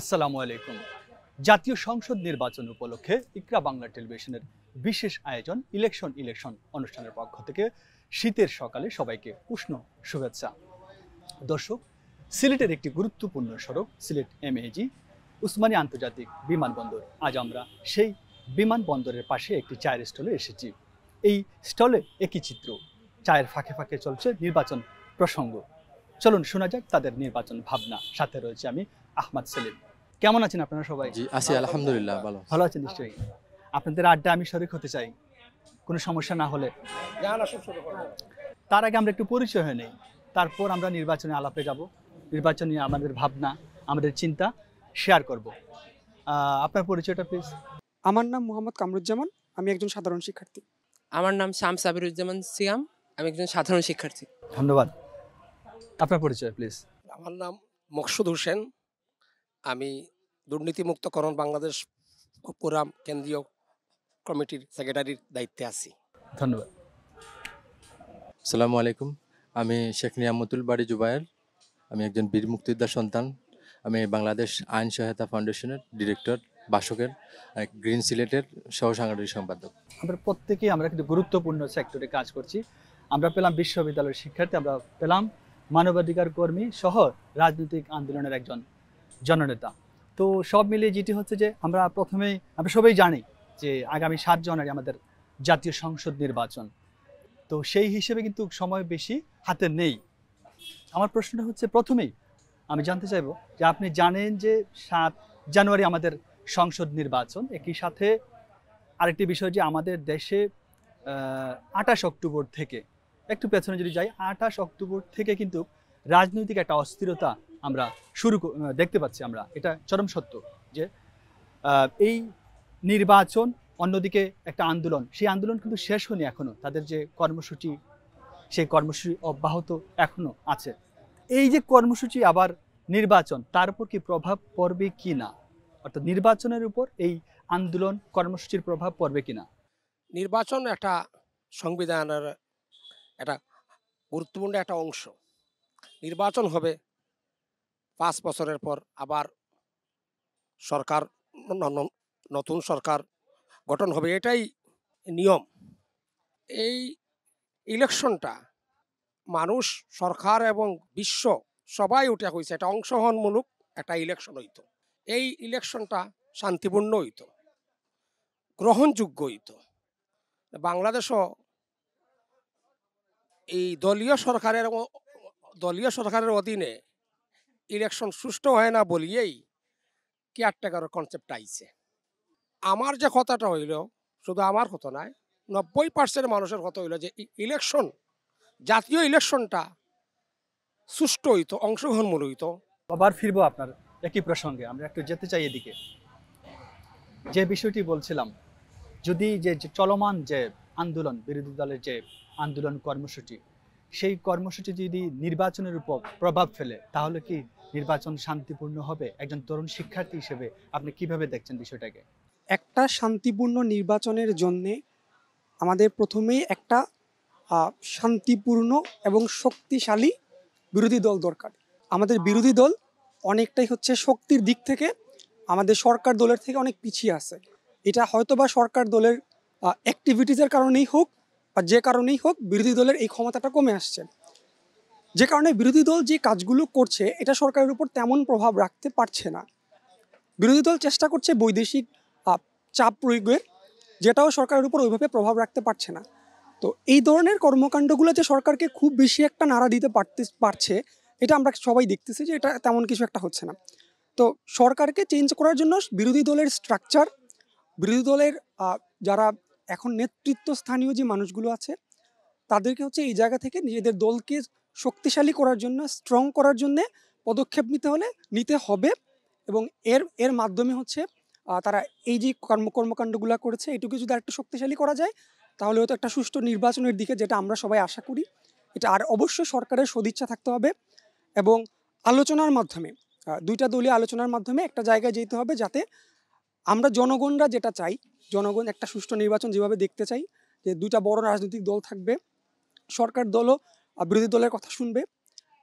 আসসালামু আলাইকুম। জাতীয় সংসদ নির্বাচন উপলক্ষে ইকরা বাংলা টেলিভিশনের বিশেষ আয়োজন ইলেকশন ইলেকশন অনুষ্ঠানের পক্ষ থেকে শীতের সকালে সবাইকে উষ্ণ শুভেচ্ছা। দর্শক, সিলেটের একটি গুরুত্বপূর্ণ সড়ক, সিলেট এমএজি উসমানী আন্তর্জাতিক বিমানবন্দর। আজ আমরা সেই বিমানবন্দরের পাশে একটি চায়ের স্টলে এসেছি। এই স্টলে একই চিত্র, চায়ের ফাঁকে ফাঁকে চলছে নির্বাচন প্রসঙ্গ। চলুন শোনা যাক তাদের নির্বাচন ভাবনা। সাথে রয়েছে আমি আহমদ সেলিম। কেমন আছেন আপনারা সবাই? জি আছি আলহামদুলিল্লাহ ভালো ভালো আছেন নিশ্চয়ই। আপনাদের আড্ডা আমি শরিক হতে চাই। কোনো সমস্যা না হলে। তার আগে আমরা একটু পরিচয় হয়ে নেই। তারপর আমরা নির্বাচনে আলাপে যাব। নির্বাচন নিয়ে আমাদের ভাবনা আমাদের চিন্তা শেয়ার করব। আপনার পরিচয়টা প্লিজ আমার নাম মোহাম্মদ কামরুজ্জামান। আমি একজন সাধারণ শিক্ষার্থী। আমার নাম শাম সাবিরুজ্জামান সিয়াম। আমি একজন সাধারণ শিক্ষার্থী। ধন্যবাদ। আপনার পরিচয় প্লিজ আমার নাম মকসুদ হোসেন। আমি দুর্নীতিমুক্তকরণ বাংলাদেশ পুরাম কেন্দ্রীয় কমিটির সেক্রেটারির দায়িত্বে আছি। ধন্যবাদ। আসসালামু আলাইকুম। আমি শেখ নিয়ামতুল বাড়ি জুবায়ের। আমি একজন বীর মুক্তিযোদ্ধার সন্তান। আমি বাংলাদেশ আইন সহায়তা ফাউন্ডেশনের ডিরেক্টর বাসকের এক গ্রিন সিলেটের সহ সাংগঠনিক সম্পাদক। আমরা প্রত্যেকেই আমরা কিন্তু গুরুত্বপূর্ণ সেক্টরে কাজ করছি। আমরা পেলাম বিশ্ববিদ্যালয়ের শিক্ষার্থী আমরা পেলাম মানবাধিকার কর্মী সহ রাজনৈতিক আন্দোলনের একজন জননেতা। তো সব মিলিয়ে যেটি হচ্ছে যে আমরা প্রথমেই, আমরা সবাই জানি যে আগামী সাত জানুয়ারি আমাদের জাতীয় সংসদ নির্বাচন। তো সেই হিসেবে কিন্তু সময় বেশি হাতে নেই। আমার প্রশ্নটা হচ্ছে প্রথমেই আমি জানতে চাইব যে আপনি জানেন যে সাত জানুয়ারি আমাদের সংসদ নির্বাচন। একই সাথে আরেকটি বিষয় যে আমাদের দেশে আঠাশ অক্টোবর থেকে, একটু পেছনে যদি যাই, আঠাশ অক্টোবর থেকে কিন্তু রাজনৈতিক একটা অস্থিরতা আমরা শুরু দেখতে পাচ্ছি আমরা। এটা চরম সত্য যে এই নির্বাচন অন্যদিকে একটা আন্দোলন। সেই আন্দোলন কিন্তু শেষ হয়নি এখনও তাদের যে কর্মসূচি, সেই কর্মসূচি অব্যাহত এখনও আছে। এই যে কর্মসূচি আবার নির্বাচন, তার উপর কি প্রভাব পড়বে কি না? অর্থাৎ নির্বাচনের উপর এই আন্দোলন কর্মসূচির প্রভাব পড়বে কি না? নির্বাচন একটা সংবিধানের একটা গুরুত্বপূর্ণ একটা অংশ। নির্বাচন হবে পাঁচ বছরের পর আবার সরকার নতুন সরকার গঠন হবে, এটাই নিয়ম। এই ইলেকশনটা মানুষ, সরকার এবং বিশ্ব সবাই উঠে হয়েছে এটা অংশগ্রহণমূলক একটা ইলেকশন হইতো। এই ইলেকশনটা শান্তিপূর্ণ হইতো, গ্রহণযোগ্য হইতো। বাংলাদেশও এই দলীয় সরকারের দলীয় সরকারের অধীনে ইলেকশন সুষ্ঠু হয় না বলিয়েই কেয়ারটেকারের কনসেপ্ট আইছে। আমার যে কথাটা হইল, শুধু আমার কথা নয়, নব্বই পার্সেন্ট মানুষের কথা হইল যে ইলেকশন জাতীয় ইলেকশনটা সুষ্ঠু হইতো, অংশগ্রহণমূলক হইতো। আবার ফিরবো আপনার একই প্রসঙ্গে, আমরা একটু যেতে চাই এদিকে। যে বিষয়টি বলছিলাম, যদি যে যে চলমান যে আন্দোলন, বিরোধী দলের যে আন্দোলন কর্মসূচি সেই কর্মসূচি যদি নির্বাচনের উপর প্রভাব ফেলে, তাহলে কি নির্বাচন শান্তিপূর্ণ হবে? একজন তরুণ শিক্ষার্থী হিসেবে আপনি কীভাবে দেখছেন বিষয়টাকে? একটা শান্তিপূর্ণ নির্বাচনের জন্যে আমাদের প্রথমেই একটা শান্তিপূর্ণ এবং শক্তিশালী বিরোধী দল দরকার। আমাদের বিরোধী দল অনেকটাই হচ্ছে শক্তির দিক থেকে আমাদের সরকার দলের থেকে অনেক পিছিয়ে আছে। এটা হয়তোবা সরকার দলের অ্যাক্টিভিটিসের কারণেই হোক বা যে কারণেই হোক বিরোধী দলের এই ক্ষমতাটা কমে আসছে। যে কারণে বিরোধী দল যে কাজগুলো করছে, এটা সরকারের উপর তেমন প্রভাব রাখতে পারছে না। বিরোধী দল চেষ্টা করছে বৈদেশিক চাপ প্রয়োগের, যেটাও সরকারের উপর ওইভাবে প্রভাব রাখতে পারছে না। তো এই ধরনের কর্মকাণ্ডগুলো যে সরকারকে খুব বেশি একটা নাড়া দিতে পারতে, পারছে, এটা আমরা সবাই দেখতেছি যে এটা তেমন কিছু একটা হচ্ছে না। তো সরকারকে চেঞ্জ করার জন্য বিরোধী দলের স্ট্রাকচার বিরোধী দলের যারা এখন নেতৃত্ব স্থানীয় যে মানুষগুলো আছে, তাদেরকে হচ্ছে এই জায়গা থেকে নিজেদের দলকে শক্তিশালী করার জন্য স্ট্রং করার জন্য পদক্ষেপ নিতে হলে নিতে হবে এবং এর এর মাধ্যমে হচ্ছে তারা এই যে কর্ম, কর্মকাণ্ডগুলো করেছে, এটুকু যদি আরেকটু শক্তিশালী করা যায়, তাহলে হয়তো একটা সুষ্ঠু নির্বাচনের দিকে, যেটা আমরা সবাই আশা করি, এটা আর অবশ্যই সরকারের সদিচ্ছা থাকতে হবে এবং আলোচনার মাধ্যমে দুইটা দলীয় আলোচনার মাধ্যমে একটা জায়গায় যেতে হবে যাতে আমরা জনগণরা যেটা চাই জনগণ একটা সুষ্ঠু নির্বাচন যেভাবে দেখতে চাই, যে দুইটা বড় রাজনৈতিক দল থাকবে, সরকার দলও বিরোধী দলের কথা শুনবে।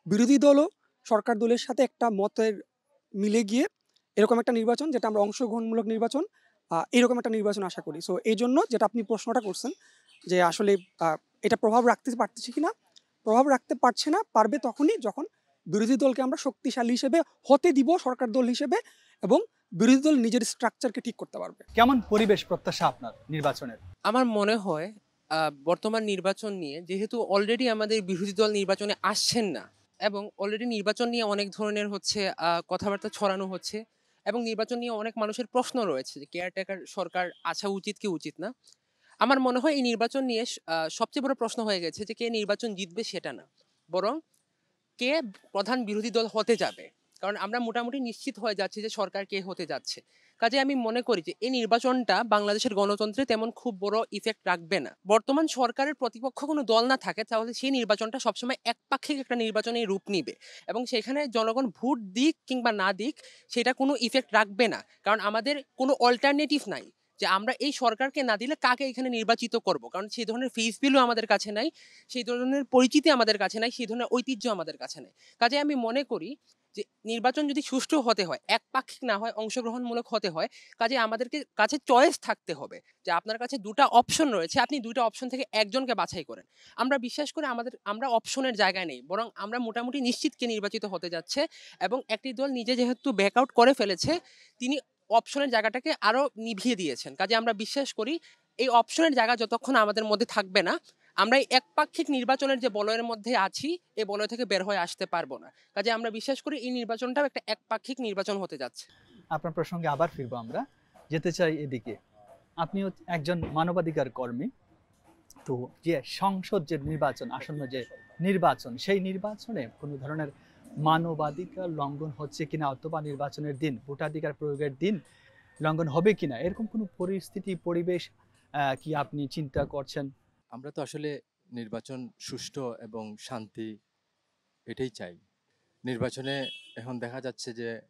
বিরোধী দলও সরকার দলের সাথে একটা মতের মিলে গিয়ে এরকম একটা নির্বাচন, যেটা আমরা অংশগ্রহণমূলক নির্বাচন এরকম একটা নির্বাচন আশা করি। সো এই জন্য যেটা আপনি প্রশ্নটা করছেন, যে আসলে এটা প্রভাব রাখতে পারতেছে কিনা? প্রভাব রাখতে পারছে না, পারবে তখনই যখন বিরোধী দলকে আমরা শক্তিশালী হিসেবে হতে দিব সরকার দল হিসেবে এবং বিরোধী দল নিজের স্ট্রাকচারকে ঠিক করতে পারবে। কেমন পরিবেশ প্রত্যাশা আপনার নির্বাচনের? আমার মনে হয় বর্তমান নির্বাচন নিয়ে যেহেতু অলরেডি আমাদের বিরোধী দল নির্বাচনে আসছেন না এবং অলরেডি নির্বাচন নিয়ে অনেক ধরনের হচ্ছে কথাবার্তা ছড়ানো হচ্ছে এবং নির্বাচন নিয়ে অনেক মানুষের প্রশ্ন রয়েছে যে কেয়ারটেকার সরকার আসা উচিত কি উচিত না। আমার মনে হয় এই নির্বাচন নিয়ে সবচেয়ে বড় প্রশ্ন হয়ে গেছে যে কে নির্বাচন জিতবে সেটা না। বরং কে প্রধান বিরোধী দল হতে যাবে। কারণ আমরা মোটামুটি নিশ্চিত হয়ে যাচ্ছি যে সরকার কে হতে যাচ্ছে। কাজে আমি মনে করি যে এই নির্বাচনটা বাংলাদেশের গণতন্ত্রে তেমন খুব বড় ইফেক্ট রাখবে না। বর্তমান সরকারের প্রতিপক্ষ কোনো দল না থাকে, তাহলে সেই নির্বাচনটা সবসময় একপাক্ষিক একটা নির্বাচনের রূপ নিবে। এবং সেখানে জনগণ ভোট দিক কিংবা না দিক, সেটা কোনো ইফেক্ট রাখবে না। কারণ আমাদের কোনো অল্টারনেটিভ নাই যে আমরা এই সরকারকে না দিলে কাকে এখানে নির্বাচিত করব। কারণ সেই ধরনের ফেস বিলও আমাদের কাছে নাই, সেই ধরনের পরিচিতি আমাদের কাছে নাই, সেই ধরনের ঐতিহ্য আমাদের কাছে নেই। কাজে আমি মনে করি যে নির্বাচন যদি সুষ্ঠু হতে হয়, একপাক্ষিক না হয় অংশগ্রহণমূলক হতে হয়, কাজে আমাদেরকে কাছে চয়েস থাকতে হবে যে আপনার কাছে দুটো অপশন রয়েছে, আপনি দুইটা অপশন থেকে একজনকে বাছাই করেন। আমরা বিশ্বাস করে আমাদের, আমরা অপশনের জায়গায় নেই, বরং আমরা মোটামুটি নিশ্চিত কে নির্বাচিত হতে যাচ্ছে এবং একটি দল নিজে যেহেতু ব্যাকআউট করে ফেলেছে, তিনি অপশনের জায়গাটাকে আরও নিভিয়ে দিয়েছেন। কাজে আমরা বিশ্বাস করি, এই অপশনের জায়গা যতক্ষণ আমাদের মধ্যে থাকবে না আমরা এই একপাক্ষিক নির্বাচনের যে বলয়ের মধ্যে আছি এই বলয় থেকে বের হয়ে আসতে পারব না। কাজে আমরা বিশ্বাস করি এই নির্বাচনটাও একটা একপাক্ষিক নির্বাচন হতে যাচ্ছে। আপনার প্রসঙ্গে আবার ফিরবো আমরা। যেতে চাই এদিকে। আপনি একজন মানবাধিকার কর্মী। তো যে সংসদ যে নির্বাচন, আসন্ন যে নির্বাচন, সেই নির্বাচনে কোনো ধরনের মানবাধিকার লঙ্ঘন হচ্ছে কিনা অথবা নির্বাচনের দিন, ভোটাধিকার প্রয়োগের দিন লঙ্ঘন হবে কিনা, এরকম কোনো পরিস্থিতি, পরিবেশ কি আপনি চিন্তা করছেন? আমরা তো আসলে নির্বাচন সুষ্ঠু এবং শান্তি এটাই চাই। নির্বাচনে এখন দেখা যাচ্ছে যে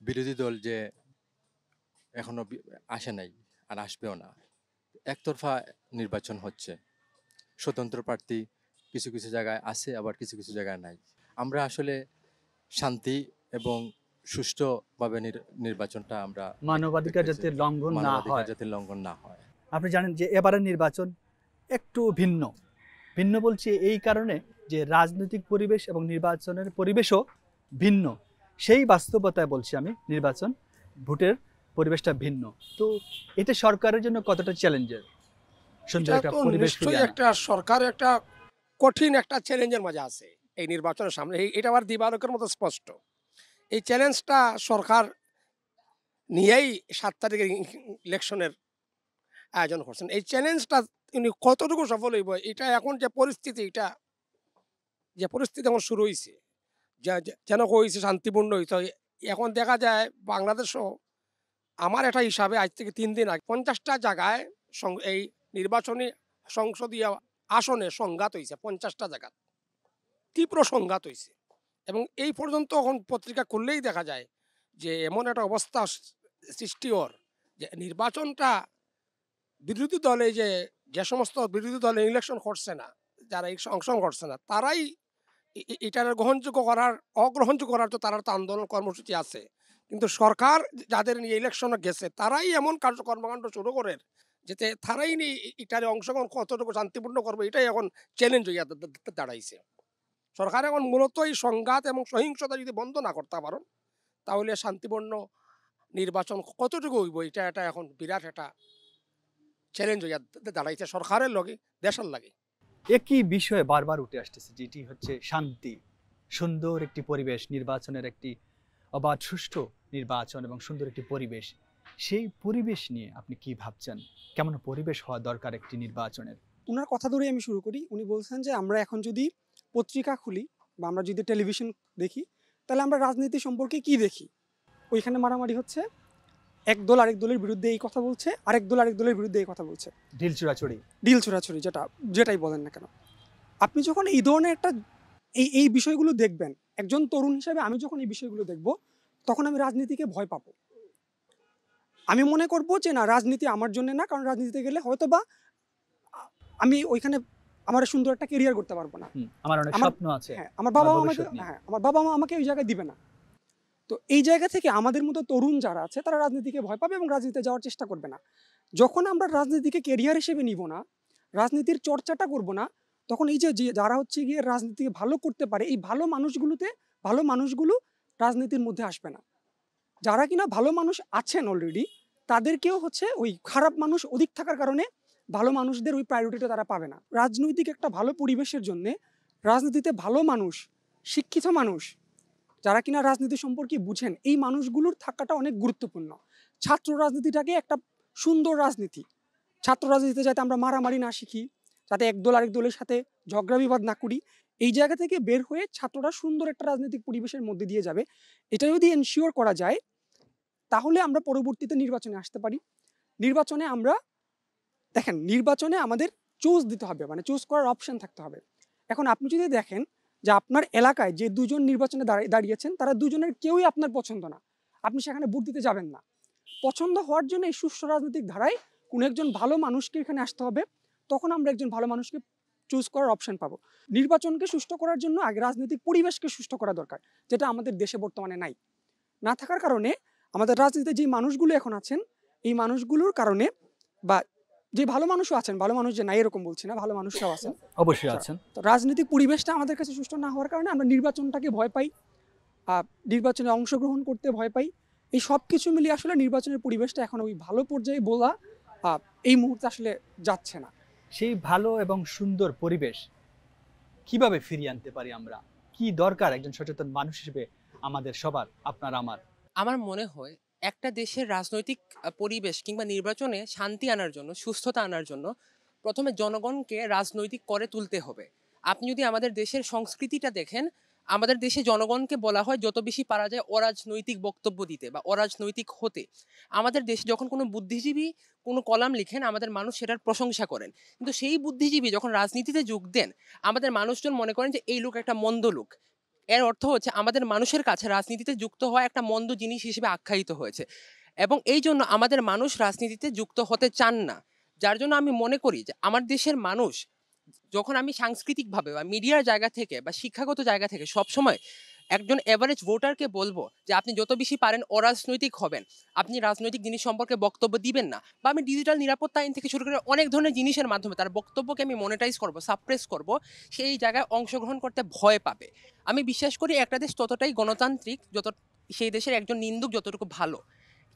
বিরোধী দল যে এখনও আসে নাই আর আসবেও না। একতরফা নির্বাচন হচ্ছে। স্বতন্ত্র প্রার্থী কিছু কিছু জায়গায় আছে আবার কিছু কিছু জায়গায় নাই। আমরা আসলে শান্তি এবং সুষ্ঠুভাবে নির- নির্বাচনটা আমরা মানবাধিকার। যাতে লঙ্ঘন না মানবাধিকার হয়। যাতে লঙ্ঘন না হয়। আপনি জানেন যে এবারের নির্বাচন একটু ভিন্ন। ভিন্ন বলছি এই কারণে যে রাজনৈতিক পরিবেশ এবং নির্বাচনের পরিবেশও ভিন্ন। সেই বাস্তবতায় বলছি আমি নির্বাচন ভোটের পরিবেশটা ভিন্ন। তো এটা সরকারের জন্য কতটা চ্যালেঞ্জের? নিশ্চয়ই একটা সরকার একটা কঠিন একটা চ্যালেঞ্জের মাঝে আছে এই নির্বাচনের সামনে। এই- এটা আবার দিবালকের মতো স্পষ্ট। এই চ্যালেঞ্জটা সরকার নিয়েই সাত তারিখের ইলেকশনের আয়োজন করছেন। এই চ্যালেঞ্জটা উনি কতটুকু সফল হইব, এটা এখন যে পরিস্থিতি, এটা যে পরিস্থিতি এখন শুরু হয়েছে যেন হয়েছে শান্তিপূর্ণ হইতে এখন দেখা যায় বাংলাদেশও আমার একটা হিসাবে আজ থেকে তিন দিন আগে পঞ্চাশটা জায়গায় এই নির্বাচনী সংসদীয় আসনে সংঘাত হয়েছে পঞ্চাশটা জায়গা তীব্র সংঘাত হয়েছে এবং এই পর্যন্ত এখন পত্রিকা খুললেই দেখা যায় যে এমন একটা অবস্থা সৃষ্টি ওর যে নির্বাচনটা বিরোধী দলে যে যে সমস্ত বিরোধী দলে ইলেকশন করছে না, যারা অংশগ্রহণ করছে না, তারাই এটার গ্রহণযোগ্য করার, অগ্রহণযোগ্য করার তো তারা তো আন্দোলন কর্মসূচি আছে। কিন্তু সরকার যাদের নিয়ে ইলেকশনে গেছে, তারাই এমন কার্য কর্মকাণ্ড শুরু করে, যাতে তারাই নিয়ে এটারে অংশগ্রহণ কতটুকু শান্তিপূর্ণ করবে, এটাই এখন চ্যালেঞ্জ হইয়া দাঁড়াইছে। সরকার এখন মূলত এই সংঘাত এবং সহিংসতা যদি বন্ধ না করতে পারো, তাহলে শান্তিপূর্ণ নির্বাচন কতটুকু হইব, এটা এটা এখন বিরাট একটা চ্যালেঞ্জ হইয়া দাঁড়াইছে সরকারের লগে দেশের লাগে। একই বিষয়ে বারবার উঠে আসতেছে যেটি হচ্ছে শান্তি। সুন্দর একটি পরিবেশ নির্বাচনের একটি অবাধ সুষ্ঠু নির্বাচন এবং সুন্দর একটি পরিবেশ। সেই পরিবেশ নিয়ে আপনি কি ভাবছেন? কেমন পরিবেশ হওয়া দরকার একটি নির্বাচনের? ওনার কথা ধরেই আমি শুরু করি। উনি বলছেন যে আমরা এখন যদি পত্রিকা খুলি বা আমরা যদি টেলিভিশন দেখি তাহলে আমরা রাজনীতি সম্পর্কে কি দেখি? ওইখানে মারামারি হচ্ছে। এক দল আরেক দলের বিরুদ্ধে এই কথা বলছে আরেক দল আরেক দলের বিরুদ্ধে এই কথা বলছে। ঢিল চূড়াচুড়ি ডিল ছোড়াছড়ি যেটা যেটাই বলেন না কেন। আপনি যখন এই ধরনের একটা এই এই বিষয়গুলো দেখবেন একজন তরুণ হিসেবে আমি যখন এই বিষয়গুলো দেখব তখন আমি রাজনীতিকে ভয় পাবো। আমি মনে করব যে না রাজনীতি আমার জন্য না কারণ রাজনীতিতে গেলে হয়তো বা আমি ওইখানে আমার সুন্দর একটা কেরিয়ার করতে পারব না। আমার অনেক আমার- স্বপ্ন আছে হ্যাঁ আমার বাবা মা আমাকে হ্যাঁ আমার বাবা মা আমাকে ওই জায়গায় দিবে না। তো এই জায়গা থেকে আমাদের মতো তরুণ যারা আছে, তারা রাজনীতিকে ভয় পাবে এবং রাজনীতিতে যাওয়ার চেষ্টা করবে না। যখন আমরা রাজনীতিকে কেরিয়ার হিসেবে নিব না, রাজনীতির চর্চাটা করব না, তখন এই যে যারা হচ্ছে গিয়ে রাজনীতিকে ভালো করতে পারে, এই ভালো মানুষগুলোতে ভালো মানুষগুলো রাজনীতির মধ্যে আসবে না। যারা কিনা ভালো মানুষ আছেন অলরেডি তাদেরকেও হচ্ছে ওই খারাপ মানুষ অধিক থাকার কারণে ভালো মানুষদের ওই প্রায়োরিটিটা তারা পাবে না। রাজনৈতিক একটা ভালো পরিবেশের জন্যে রাজনীতিতে ভালো মানুষ, শিক্ষিত মানুষ যারা কিনা রাজনীতি সম্পর্কে বুঝেন, এই মানুষগুলোর থাকাটা অনেক গুরুত্বপূর্ণ। ছাত্র রাজনীতিটাকে একটা সুন্দর রাজনীতি। ছাত্র রাজনীতিতে যাতে আমরা মারামারি না শিখি, যাতে একদল আরেক দলের সাথে ঝগড়া বিবাদ না করি, এই জায়গা থেকে বের হয়ে ছাত্ররা সুন্দর একটা রাজনৈতিক পরিবেশের মধ্যে দিয়ে যাবে। এটা যদি এনশিওর করা যায়, তাহলে আমরা পরবর্তীতে নির্বাচনে আসতে পারি। নির্বাচনে আমরা, দেখেন, নির্বাচনে আমাদের চুজ দিতে হবে মানে চুজ করার অপশন থাকতে হবে। এখন আপনি যদি দেখেন যে আপনার এলাকায় যে দুজন নির্বাচনে দাঁড়িয়ে- দাঁড়িয়েছেন, তারা দুজনের কেউই আপনার পছন্দ না। আপনি সেখানে ভোট দিতে যাবেন না। পছন্দ হওয়ার জন্য এই সুস্থ রাজনৈতিক ধারায় কোনো একজন ভালো মানুষকে এখানে আসতে হবে, তখন আমরা একজন ভালো মানুষকে চুজ করার অপশন পাবো। নির্বাচনকে সুষ্ঠু করার জন্য আগে রাজনৈতিক পরিবেশকে সুষ্ঠু করা দরকার, যেটা আমাদের দেশে বর্তমানে নাই। না থাকার কারণে আমাদের রাজনীতিতে যে মানুষগুলো এখন আছেন, এই মানুষগুলোর কারণে বা যে ভালো মানুষও আছেন ভালো মানুষ যে নাই এরকম বলছি না ভালো মানুষরাও আছেন। অবশ্যই আছেন। তো রাজনৈতিক পরিবেশটা আমাদের কাছে সুষ্ঠু না হওয়ার কারণে আমরা নির্বাচনটাকে ভয় পাই নির্বাচনে অংশগ্রহণ করতে ভয় পাই। এই সব কিছু মিলিয়ে আসলে নির্বাচনের পরিবেশটা এখন ওই ভালো পর্যায়ে বলা আহ, এই মুহূর্তে আসলে যাচ্ছে না। সেই ভালো এবং সুন্দর পরিবেশ কীভাবে ফিরিয়ে আনতে পারি আমরা? কি দরকার একজন সচেতন মানুষ হিসেবে আমাদের সবার আপনার আমার? আমার মনে হয় একটা দেশের রাজনৈতিক পরিবেশ কিংবা নির্বাচনে শান্তি আনার জন্য, সুস্থতা আনার জন্য প্রথমে জনগণকে রাজনৈতিক করে তুলতে হবে। আপনি যদি আমাদের দেশের সংস্কৃতিটা দেখেন, আমাদের দেশে জনগণকে বলা হয় যত বেশি পারা যায় অরাজনৈতিক বক্তব্য দিতে বা অরাজনৈতিক হতে। আমাদের দেশে যখন কোনো বুদ্ধিজীবী কোনো কলাম লিখেন, আমাদের মানুষ সেটার প্রশংসা করেন। কিন্তু সেই বুদ্ধিজীবী যখন রাজনীতিতে যোগ দেন, আমাদের মানুষজন মনে করেন যে, এই লোক একটা মন্দ লোক। এর অর্থ হচ্ছে আমাদের মানুষের কাছে রাজনীতিতে যুক্ত হওয়া একটা মন্দ জিনিস হিসেবে আখ্যায়িত হয়েছে। এবং এই জন্য আমাদের মানুষ রাজনীতিতে যুক্ত হতে চান না। যার জন্য আমি মনে করি যে আমার দেশের মানুষ, যখন আমি সাংস্কৃতিকভাবে বা মিডিয়ার জায়গা থেকে বা শিক্ষাগত জায়গা থেকে সবসময় একজন অ্যাভারেজ ভোটারকে বলব যে আপনি যত বেশি পারেন অরাজনৈতিক হবেন। আপনি রাজনৈতিক জিনিস সম্পর্কে বক্তব্য দিবেন না। বা আমি ডিজিটাল নিরাপত্তা আইন থেকে শুরু করে অনেক ধরনের জিনিসের মাধ্যমে তার বক্তব্যকে আমি মনিটাইজ করব সাপ্রেস করব, সেই জায়গায় অংশগ্রহণ করতে ভয় পাবে। আমি বিশ্বাস করি একটা দেশ ততটাই গণতান্ত্রিক যত, সেই দেশের একজন নিন্দুক যতটুকু ভালো।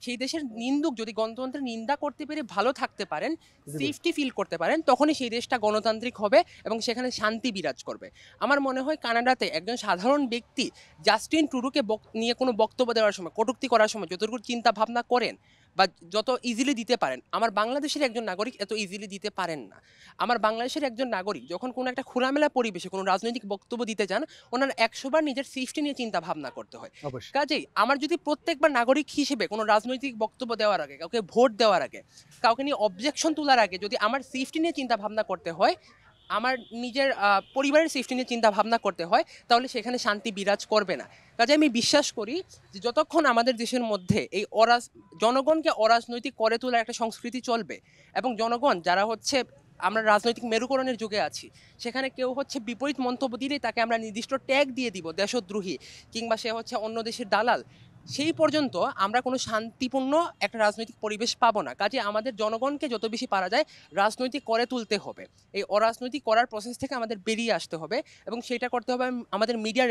সেই দেশের নিন্দুক যদি গণতন্ত্রের নিন্দা করতে পেরে ভালো থাকতে পারেন সেফটি ফিল করতে পারেন তখনই সেই দেশটা গণতান্ত্রিক হবে এবং সেখানে শান্তি বিরাজ করবে। আমার মনে হয় কানাডাতে একজন সাধারণ ব্যক্তি জাস্টিন টুরুকে নিয়ে কোনো বক্তব্য দেওয়ার সময় কটুক্তি করার সময় যতটুকু চিন্তা ভাবনা করেন বা যত ইজিলি দিতে পারেন আমার বাংলাদেশের একজন নাগরিক এত ইজিলি দিতে পারেন না। আমার বাংলাদেশের একজন নাগরিক যখন কোনো একটা খোলামেলা পরিবেশে কোনো রাজনৈতিক বক্তব্য দিতে যান ওনার একশোবার নিজের সেফটি নিয়ে চিন্তা ভাবনা করতে হয়। কাজেই আমার যদি প্রত্যেকবার নাগরিক হিসেবে কোনো রাজনৈতিক বক্তব্য দেওয়ার আগে কাউকে ভোট দেওয়ার আগে কাউকে নিয়ে অবজেকশন তোলার আগে যদি আমার সেফটি নিয়ে চিন্তা ভাবনা করতে হয় আমার নিজের পরিবারের সেফটি নিয়ে চিন্তা ভাবনা করতে হয়, তাহলে সেখানে শান্তি বিরাজ করবে না। কাজে আমি বিশ্বাস করি যে যতক্ষণ আমাদের দেশের মধ্যে এই অরাজ, জনগণকে অরাজনৈতিক করে তোলার একটা সংস্কৃতি চলবে এবং জনগণ যারা হচ্ছে, আমরা রাজনৈতিক মেরুকরণের যুগে আছি, সেখানে কেউ হচ্ছে বিপরীত মন্তব্য দিলেই তাকে আমরা নির্দিষ্ট ট্যাগ দিয়ে দিব, দেশদ্রোহী কিংবা সে হচ্ছে অন্য দেশের দালাল। সেই পর্যন্ত আমরা কোনো শান্তিপূর্ণ একটা রাজনৈতিক পরিবেশ পাবো না। কাজে আমাদের জনগণকে যত বেশি পারা যায়, রাজনৈতিক করে তুলতে হবে। এই অরাজনৈতিক করার প্রসেস থেকে আমাদের বেরিয়ে আসতে হবে এবং সেটা করতে হবে আমাদের মিডিয়া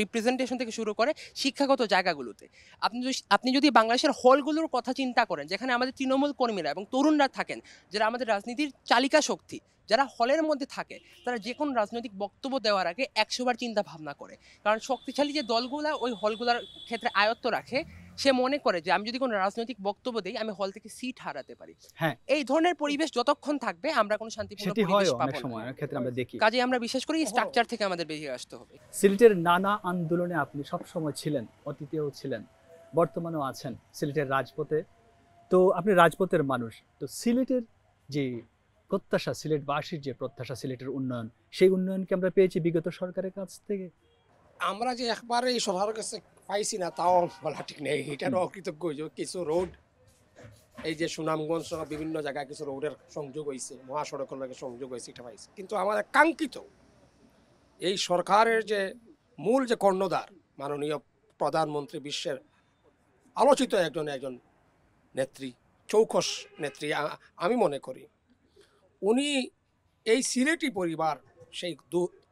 রিপ্রেজেন্টেশন থেকে শুরু করে শিক্ষাগত জায়গাগুলোতে। আপনি যদি আপনি যদি বাংলাদেশের হলগুলোর কথা চিন্তা করেন, যেখানে আমাদের তৃণমূল কর্মীরা এবং তরুণরা থাকেন, যারা আমাদের রাজনীতির চালিকা শক্তি যারা হলের মধ্যে থাকে তারা যে কোনো রাজনৈতিক বক্তব্য দেওয়ার আগে একশোবার চিন্তা ভাবনা করে। কারণ শক্তিশালী যে দলগুলা ওই হলগুলার ক্ষেত্রে আয়ত্ত রাখে সে মনে করে যে আমি যদি কোনো রাজনৈতিক বক্তব্য দিই আমি হল থেকে সিট হারাতে পারি। হ্যাঁ। এই ধরনের পরিবেশ যতক্ষণ থাকবে আমরা কোনো শান্তিপূর্ণ সেটি পরিবেশ পাবো সময় ক্ষেত্রে আমরা দেখি। কাজে আমরা বিশেষ করে স্ট্রাকচার থেকে আমাদের বেরিয়ে আসতে হবে। সিলেটের নানা আন্দোলনে আপনি সব সময় ছিলেন অতীতেও ছিলেন বর্তমানেও আছেন সিলেটের রাজপথে। তো আপনি রাজপথের মানুষ। তো সিলেটের যে প্রত্যাশা সিলেটবাসীর যে প্রত্যাশা সিলেটের উন্নয়ন সেই উন্নয়নকে আমরা পেয়েছি বিগত সরকারের কাছ থেকে? আমরা যে একবারে এই সরকারের কাছে পাইছি না তাও বলা ঠিক নেই। এটারও অকৃতজ্ঞ কিছু রোড এই যে সুনামগঞ্জ সহ বিভিন্ন জায়গায় কিছু রোডের সংযোগ হয়েছে মহাসড়কের লগে সংযোগ হয়েছে এটা পাইছে। কিন্তু আমাদের কাঙ্ক্ষিত এই সরকারের যে মূল যে কর্ণধার মাননীয় প্রধানমন্ত্রী বিশ্বের আলোচিত একজন একজন নেত্রী চৌখস নেত্রী আমি মনে করি উনি এই সিলেটি পরিবার সেই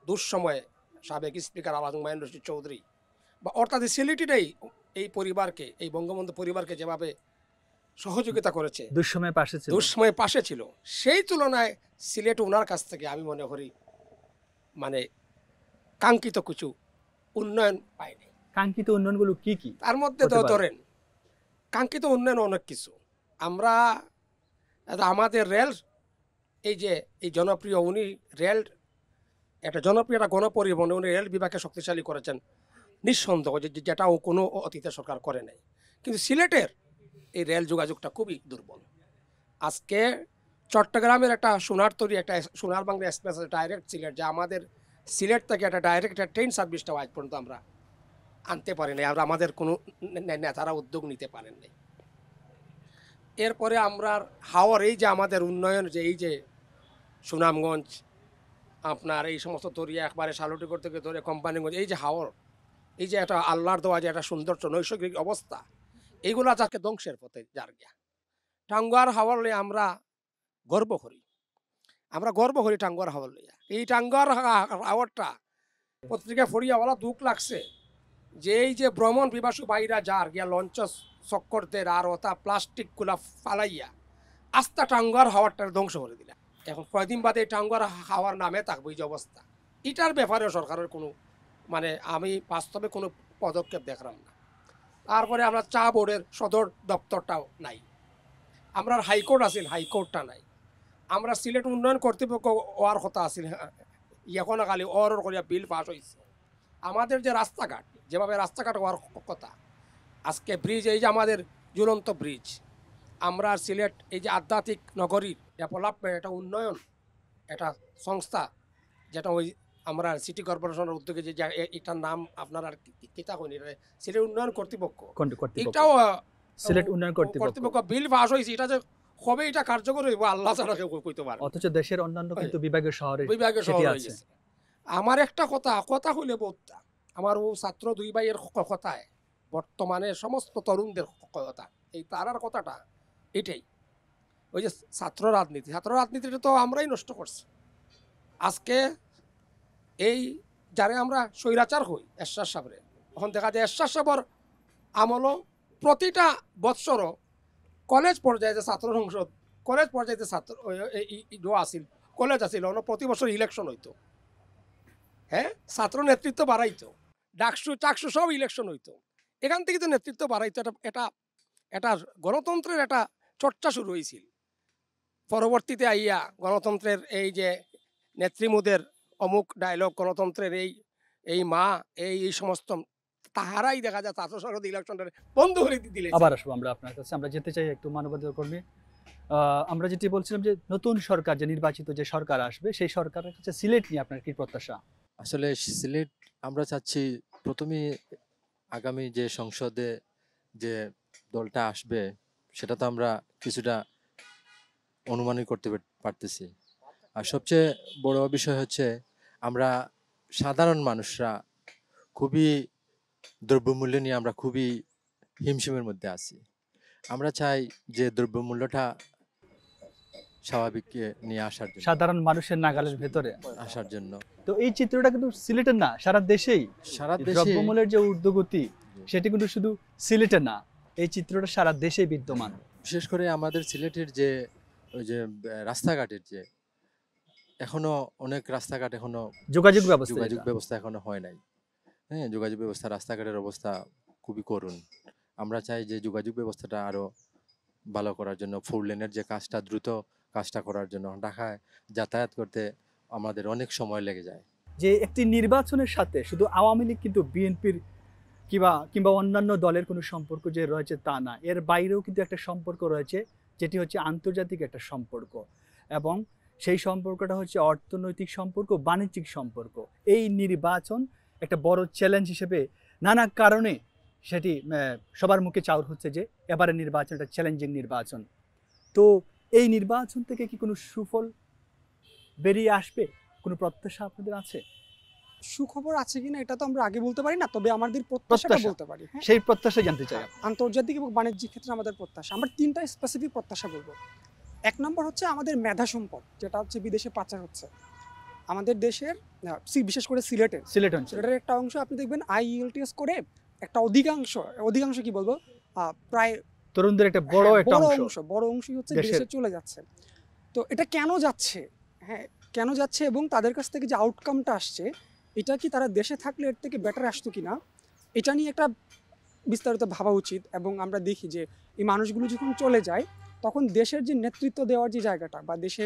দুঃসময়ে সাবেক স্পিকার আলাদ মহেন্দ্র সিং চৌধুরী বা অর্থাৎ সিলেটিটাই এই পরিবারকে এই বঙ্গবন্ধু পরিবারকে যেভাবে সহযোগিতা করেছে দুঃসময় পাশে ছিল। দুঃসময়ে পাশে ছিল। সেই তুলনায় সিলেট ওনার কাছ থেকে আমি মনে করি মানে কাঙ্ক্ষিত কিছু উন্নয়ন পায়নি। কাঙ্ক্ষিত উন্নয়নগুলো কি কি? তার মধ্যে ধরেন কাঙ্ক্ষিত উন্নয়ন অনেক কিছু। আমরা আমাদের রেল এই যে, এই জনপ্রিয়, উনি রেল, একটা জনপ্রিয়, একটা গণপরিবহন, উনি রেল বিভাগকে শক্তিশালী করেছেন। নিঃসন্দেহ যেটা ও কোনো অতীতে সরকার করে নাই। কিন্তু সিলেটের এই রেল যোগাযোগটা খুবই দুর্বল। আজকে চট্টগ্রামের একটা সোনার তৈরি, একটা সোনার বাংলা এক্সপ্রেস ডাইরেক্ট সিলেট, যা আমাদের সিলেট থেকে একটা ডাইরেক্ট একটা ট্রেন সার্ভিসটাও আজ পর্যন্ত আমরা আনতে পারি নাই আর আমাদের কোনো নেতারা উদ্যোগ নিতে পারেন নাই। এরপরে আমরা হাওয়ার এই যে আমাদের উন্নয়ন, যে, এই যে সুনামগঞ্জ, আপনার এই সমস্ত দরিয়া একবারে শালুটিগর থেকে ধরে কোম্পানিগঞ্জ, এই যে হাওর, এই যে একটা আল্লাহর দেওয়া যে একটা সুন্দর নৈসর্গিক অবস্থা, এইগুলা যাকে ধ্বংসের পথে যার গিয়া। টাঙ্গুয়ার হাওয়ার লইয়া আমরা গর্ব করি। আমরা গর্ব করি টাঙ্গুয়ার হাওয়ার লইয়া। এই টাঙ্গুয়ার হাওয়ারটা পত্রিকা ফরিয়াওয়ালা দুঃখ লাগছে যে এই যে ভ্রমণ বিবাসু বাইরা যার গিয়া লঞ্চ চক্করদের আর ওটা প্লাস্টিকগুলা ফালাইয়া আস্তা টাঙ্গুয়ার হাওয়ারটার ধ্বংস করে দিলা। এখন কয়দিন বাদে টাঙ্গুয়ার হাওয়ার নামে থাকবে এই যে অবস্থা। এটার ব্যাপারে সরকারের কোনো মানে আমি বাস্তবে কোনো পদক্ষেপ দেখলাম না। তারপরে আমরা চা বোর্ডের সদর দপ্তরটাও নাই। আমরা হাইকোর্ট আছিল হাইকোর্টটা নাই। আমরা সিলেট উন্নয়ন কর্তৃপক্ষ ওয়ার কথা আছিল এখন খালি ওর করিয়া বিল পাস হয়েছে আমাদের যে রাস্তাঘাট, যেভাবে রাস্তাঘাট হওয়ার কথা, আজকে ব্রিজ, এই যে আমাদের ঝুলন্ত ব্রিজ, আমরা সিলেট, এই যে আধ্যাত্মিক নগরীর ডেভেলপমেন্ট এটা উন্নয়ন এটা সংস্থা যেটা ওই আমরা সিটি কর্পোরেশনের উদ্যোগে যে এটার নাম আপনার আর কিতা রে? সিলেট উন্নয়ন কর্তৃপক্ষ। এটাও সিলেট উন্নয়ন কর্তৃপক্ষ। বিল পাস হয়েছে এটা যে কবে এটা কার্যকর হইব আল্লাহ ছাড়া কেউ কইতে পারে অথচ দেশের অন্যান্য কিন্তু বিভাগীয় শহরে বিভাগের শহর আছে। আমার একটা কথা কথা হইলে বহুতটা আমার ও ছাত্র দুই ভাইয়ের কথায় বর্তমানে সমস্ত তরুণদের কথা এই তারার কথাটা এটাই। ওই যে ছাত্র রাজনীতি, ছাত্র রাজনীতিটা তো আমরাই নষ্ট করছি। আজকে এই যারে আমরা স্বৈরাচার হই, এরশাদ সাহেবের, এখন দেখা যায় এরশাদ সাহেবর আমলও প্রতিটা বৎসরও কলেজ পর্যায়ে যে ছাত্র সংসদ, কলেজ পর্যায়ে যে ছাত্র আসিল, কলেজ অন্য প্রতি বছর ইলেকশন হইতো। হ্যাঁ? ছাত্র নেতৃত্ব বাড়াইতো। ডাকসু, চাকসু সব ইলেকশন হইতো। এখান থেকে তো নেতৃত্ব বাড়াইতো, এটা এটা এটা গণতন্ত্রের একটা চর্চা শুরু হয়েছিল পরবর্তীতে আইয়া গণতন্ত্রের এই যে নেত্রীমুদের অমুক ডায়লগ গণতন্ত্রের এই এই মা এই এই সমস্ত তাহারাই দেখা যায় ছাত্র সংসদ ইলেকশনটা বন্ধ করে দিলে আবার আসব আমরা আপনার কাছে। আমরা যেতে চাই একটু মানবাধিকার কর্মী। আহ, আমরা যেটি বলছিলাম যে নতুন সরকার যে নির্বাচিত যে সরকার আসবে সেই সরকারের কাছে সিলেট নিয়ে আপনার কি প্রত্যাশা? আসলে সিলেট আমরা চাচ্ছি প্রথমে আগামী যে সংসদে যে দলটা আসবে সেটা তো আমরা কিছুটা অনুমানই করতে পারতেছি। আর সবচেয়ে বড় বিষয় হচ্ছে আমরা সাধারণ মানুষরা খুবই দ্রব্যমূল্য নিয়ে আমরা খুবই হিমশিমের মধ্যে আছি। আমরা চাই যে দ্রব্যমূল্যটা স্বাভাবিক নিয়ে আসার জন্য। সাধারণ মানুষের নাগালের ভেতরে। আসার জন্য। তো এই চিত্রটা কিন্তু সিলেটের না সারা দেশেই। সারা দেশে দ্রব্যমূল্যের যে ঊর্ধ্বগতি সেটি কিন্তু শুধু সিলেটে না এই চিত্রটা সারা দেশেই বিদ্যমান। বিশেষ করে আমাদের সিলেটের যে ওই যে রাস্তাঘাটের যে এখনও অনেক রাস্তাঘাট এখনও যোগাযোগ ব্যবস্থা যোগাযোগ ব্যবস্থা এখনও হয় নাই। হ্যাঁ যোগাযোগ ব্যবস্থা রাস্তাঘাটের অবস্থা খুবই করুণ। আমরা চাই যে যোগাযোগ ব্যবস্থাটা আরও ভালো করার জন্য ফোর লেনের যে কাজটা দ্রুত কাজটা করার জন্য। ঢাকায় যাতায়াত করতে আমাদের অনেক সময় লেগে যায়। যে একটি নির্বাচনের সাথে শুধু আওয়ামী লীগ কিন্তু বিএনপির কিংবা কিংবা অন্যান্য দলের কোনো সম্পর্ক যে রয়েছে তা না। এর বাইরেও কিন্তু একটা সম্পর্ক রয়েছে। যেটি হচ্ছে আন্তর্জাতিক একটা সম্পর্ক এবং সেই সম্পর্কটা হচ্ছে অর্থনৈতিক সম্পর্ক, বাণিজ্যিক সম্পর্ক। এই নির্বাচন একটা বড় চ্যালেঞ্জ হিসেবে নানা কারণে সেটি সবার মুখে চাউর হচ্ছে যে এবারে নির্বাচন একটা চ্যালেঞ্জিং নির্বাচন। তো এই নির্বাচন থেকে কি কোনো সুফল বেরিয়ে আসবে? কোনো প্রত্যাশা আপনাদের আছে? সুখবর আছে কিনা এটা তো আমরা আগে বলতে পারি না তবে আমাদের প্রত্যাশাটা বলতে পারি হ্যাঁ? সেই প্রত্যাশা জানতে চাই আন্তর্জাতিক এবং বাণিজ্যিক ক্ষেত্রে আমাদের প্রত্যাশা। আমরা তিনটা স্পেসিফিক প্রত্যাশা বলব। এক নম্বর হচ্ছে আমাদের মেধা সম্পদ যেটা হচ্ছে বিদেশে পাচার হচ্ছে। আমাদের দেশের বিশেষ করে সিলেটের সিলেট সিলেটের একটা অংশ আপনি দেখবেন আইইএলটিএস করে একটা অধিকাংশ অধিকাংশ কি বলব প্রায় তরুণদের একটা বড় হ্যাঁ, একটা অংশ। বড় অংশই হচ্ছে। দেশে চলে যাচ্ছে। তো এটা কেন যাচ্ছে? হ্যাঁ কেন যাচ্ছে এবং তাদের কাছ থেকে যে আউটকামটা আসছে এটা কি তারা দেশে থাকলে এর থেকে বেটার আসতো কিনা? এটা নিয়ে একটা বিস্তারিত ভাবা উচিত এবং আমরা দেখি যে এই মানুষগুলো যখন চলে যায়, তখন দেশের যে নেতৃত্ব দেওয়ার যে জায়গাটা বা দেশে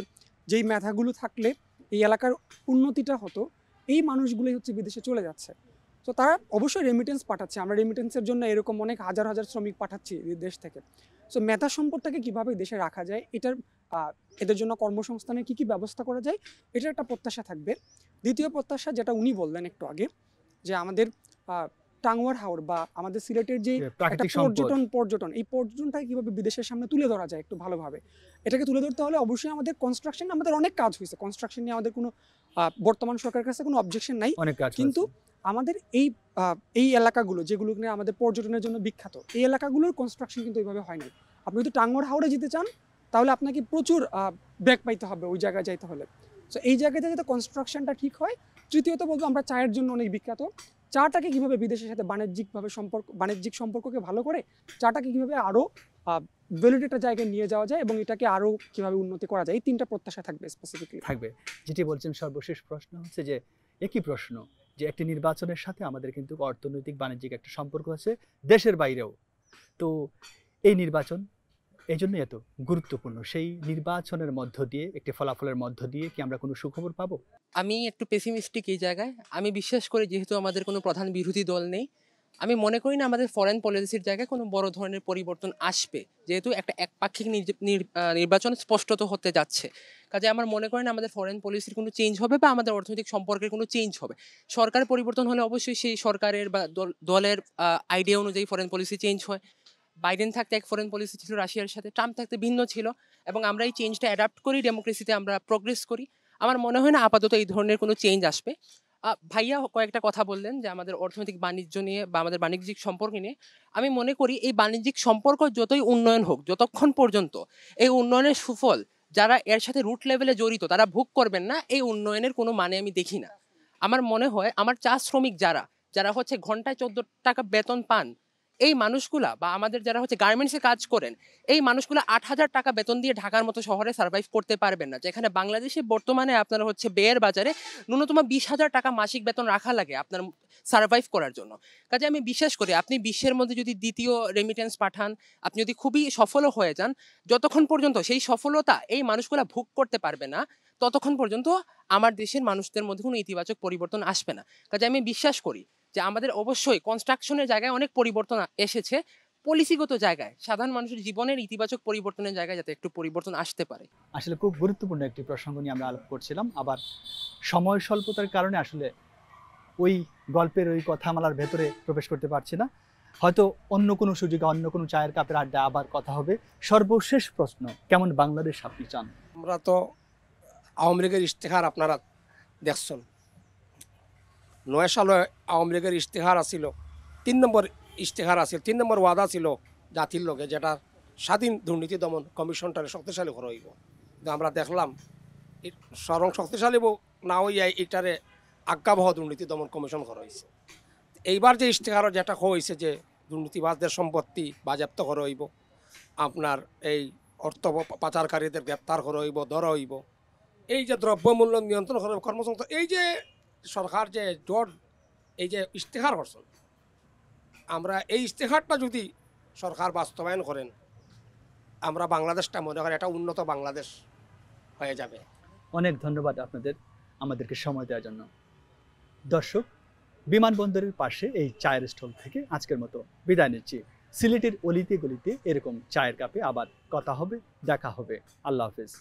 যেই মেধাগুলো থাকলে এই এলাকার উন্নতিটা হতো, এই মানুষগুলোই হচ্ছে বিদেশে চলে যাচ্ছে। তো তারা অবশ্যই রেমিটেন্স পাঠাচ্ছে। আমরা রেমিটেন্সের জন্য এরকম অনেক হাজার হাজার শ্রমিক পাঠাচ্ছি দেশ থেকে। সো মেধা সম্পদটাকে কীভাবে দেশে রাখা যায়, এটার এদের জন্য কর্মসংস্থানের কি কি ব্যবস্থা করা যায় এটার একটা প্রত্যাশা থাকবে। দ্বিতীয় প্রত্যাশা যেটা উনি বললেন একটু আগে যে আমাদের টাঙ্গুয়ার হাওর বা আমাদের সিলেটের যে পর্যটন পর্যটন এই পর্যটনটাকে কীভাবে বিদেশের সামনে তুলে ধরা যায় একটু ভালোভাবে এটাকে তুলে ধরতে হলে অবশ্যই আমাদের কনস্ট্রাকশন আমাদের অনেক কাজ হয়েছে। কনস্ট্রাকশন নিয়ে আমাদের কোনো বর্তমান সরকারের কাছে কোনো অবজেকশন নাই। অনেক কাজ কিন্তু আমাদের এই এই এলাকাগুলো যেগুলো কিনা আমাদের পর্যটনের জন্য বিখ্যাত এই এলাকাগুলোর কনস্ট্রাকশন কিন্তু এইভাবে হয়নি আপনি যদি টাঙ্গর হাওড়ে যেতে চান তাহলে আপনাকে প্রচুর ব্যাগ পাইতে হবে ওই জায়গায় যাইতে হলে। সো এই জায়গাতে যাতে কনস্ট্রাকশনটা ঠিক হয়, তৃতীয়ত বলব আমরা চায়ের জন্য অনেক বিখ্যাত। চাটাকে কীভাবে বিদেশের সাথে বাণিজ্যিকভাবে সম্পর্ক, বাণিজ্যিক সম্পর্ককে ভালো করে, চাটাকে কীভাবে আরও ভ্যালিড একটা জায়গায় নিয়ে যাওয়া যায় এবং এটাকে আরও কীভাবে উন্নতি করা যায়, এই তিনটা প্রত্যাশা থাকবে স্পেসিফিকলি থাকবে। যেটি বলছেন সর্বশেষ প্রশ্ন হচ্ছে যে, একই প্রশ্ন যে, একটি নির্বাচনের সাথে আমাদের কিন্তু অর্থনৈতিক বাণিজ্যিক একটা সম্পর্ক আছে, দেশের বাইরেও। তো, এই নির্বাচন এই জন্যই এত গুরুত্বপূর্ণ। সেই নির্বাচনের মধ্য দিয়ে, একটি ফলাফলের মধ্য দিয়ে কি আমরা কোনো সুখবর পাবো? আমি একটু পেসিমিস্টিক এই জায়গায়। আমি বিশ্বাস করি যেহেতু আমাদের কোনো প্রধান বিরোধী দল নেই। আমি মনে করি না আমাদের ফরেন পলিসির জায়গায় কোনো বড় ধরনের পরিবর্তন আসবে। যেহেতু একটা একপাক্ষিক নির্বাচন স্পষ্টত হতে যাচ্ছে। কাজে আমার মনে করি না আমাদের ফরেন পলিসির কোনো চেঞ্জ হবে বা আমাদের অর্থনৈতিক সম্পর্কের কোনো চেঞ্জ হবে। সরকার পরিবর্তন হলে অবশ্যই সেই সরকারের বা দল- দলের আইডিয়া অনুযায়ী ফরেন পলিসি চেঞ্জ হয়। বাইডেন থাকতে এক ফরেন পলিসি ছিল, রাশিয়ার সাথে, ট্রাম্প থাকতে ভিন্ন ছিল, এবং আমরা এই চেঞ্জটা অ্যাডাপ্ট করি ডেমোক্রেসিতে আমরা প্রোগ্রেস করি। আমার মনে হয় না আপাতত এই ধরনের কোনো চেঞ্জ আসবে। ভাইয়া কয়েকটা কথা বললেন যে আমাদের অর্থনৈতিক বাণিজ্য নিয়ে বা আমাদের বাণিজ্যিক সম্পর্ক নিয়ে। আমি মনে করি এই বাণিজ্যিক সম্পর্ক যতই উন্নয়ন হোক, যতক্ষণ পর্যন্ত এই উন্নয়নের সুফল যারা এর সাথে রুট লেভেলে জড়িত, তারা ভোগ করবেন না, এই উন্নয়নের কোনো মানে আমি দেখি না। আমার মনে হয়, আমার চা শ্রমিক যারা যারা হচ্ছে ঘন্টায় চোদ্দ টাকা বেতন পান এই মানুষগুলা বা আমাদের যারা হচ্ছে গার্মেন্টসে কাজ করেন, এই মানুষগুলো আট হাজার টাকা বেতন দিয়ে ঢাকার মতো শহরে সার্ভাইভ করতে পারবেন না। যেখানে বাংলাদেশে বর্তমানে আপনার হচ্ছে বেয়ের বাজারে ন্যূনতম বিশ হাজার টাকা মাসিক বেতন রাখা লাগে আপনার সার্ভাইভ করার জন্য। কাজে আমি বিশ্বাস করি, আপনি বিশ্বের মধ্যে যদি দ্বিতীয় রেমিটেন্স পাঠান, আপনি যদি খুবই সফলও হয়ে যান, যতক্ষণ পর্যন্ত সেই সফলতা এই মানুষগুলা ভোগ করতে পারবে না, ততক্ষণ পর্যন্ত আমার দেশের মানুষদের মধ্যে কোনো ইতিবাচক পরিবর্তন আসবে না। কাজে আমি বিশ্বাস করি যে আমাদের অবশ্যই কনস্ট্রাকশনের জায়গায় অনেক পরিবর্তন এসেছে। পলিসিগত জায়গায় সাধারণ মানুষের জীবনের ইতিবাচক পরিবর্তনের জায়গায় যাতে একটু পরিবর্তন আসতে পারে। আসলে খুব গুরুত্বপূর্ণ একটি প্রসঙ্গ নিয়ে আমরা আলাপ করছিলাম। আবার সময় স্বল্পতার কারণে আসলে ওই গল্পের ওই কথামালার ভেতরে প্রবেশ করতে পারছি না। হয়তো অন্য কোনো সুযোগে অন্য কোনো চায়ের কাপের আড্ডা আবার কথা হবে। সর্বশেষ প্রশ্ন কেমন বাংলাদেশ আপনি চান? আমরা তো আওয়ামী লীগের ইশতেহার আপনারা দেখছেন। নয় সালে আওয়ামী লীগের ইশতেহার আছিল, তিন নম্বর ইশতেহার আছিল, তিন নম্বর ওয়াদা ছিল জাতির লোকে যেটা স্বাধীন দুর্নীতি দমন কমিশনটারে শক্তিশালী করা হইব। কিন্তু আমরা দেখলাম স্বরং শক্তিশালী না হইয়া এটারে আজ্ঞাবহ দুর্নীতি দমন কমিশন করা হয়েছে এইবার যে ইশতেহার যেটা হয়েছে যে দুর্নীতিবাজদের সম্পত্তি বাজেয়াপ্ত করা হইব, আপনার এই অর্থ পাচারকারীদের গ্রেপ্তার করা হইব, ধরা হইব, এই যে দ্রব্যমূল্য নিয়ন্ত্রণ করা কর্মসংস্থান, এই যে সরকার যে জোট, এই যে ইশতেহার করছেন আমরা এই ইশতেহারটা যদি সরকার বাস্তবায়ন করেন, আমরা বাংলাদেশটা মনে করি একটা উন্নত বাংলাদেশ হয়ে যাবে। অনেক ধন্যবাদ আপনাদের, আমাদেরকে সময় দেওয়ার জন্য। দর্শক, বিমানবন্দরের পাশে এই চায়ের স্টল থেকে আজকের মতো বিদায় নিচ্ছি। সিলেটের অলিতে গলিতে এরকম চায়ের কাপে আবার কথা হবে, দেখা হবে। আল্লাহ হাফেজ।